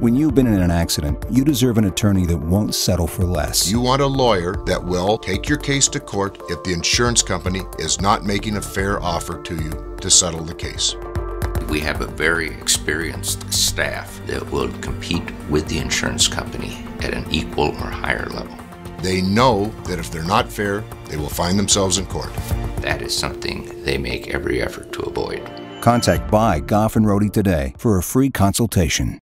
When you've been in an accident, you deserve an attorney that won't settle for less. You want a lawyer that will take your case to court if the insurance company is not making a fair offer to you to settle the case. We have a very experienced staff that will compete with the insurance company at an equal or higher level. They know that if they're not fair, they will find themselves in court. That is something they make every effort to avoid. Contact Bye Goff and Rohde today for a free consultation.